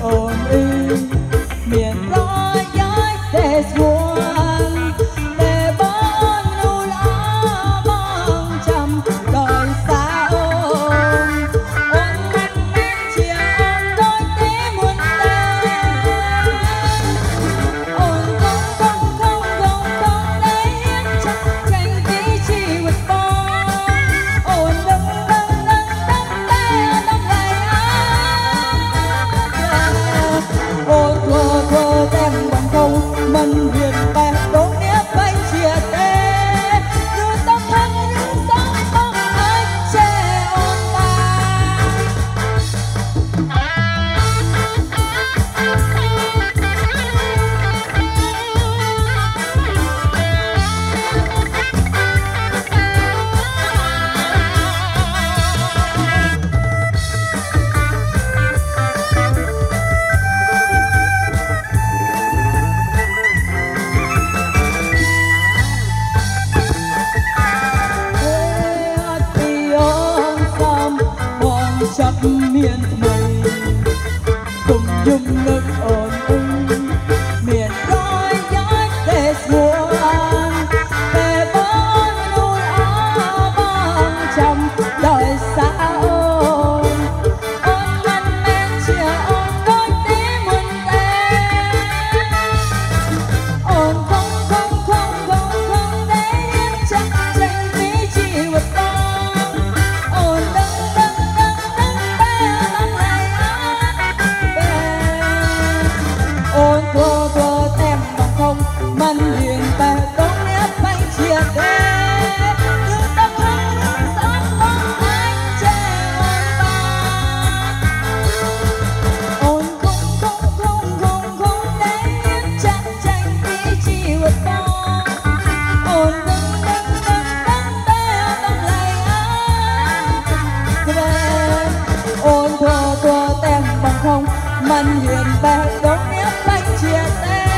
ồn ư miền chấp miền mây cùng chung nước thân hiền bé đống nếp bánh chia tay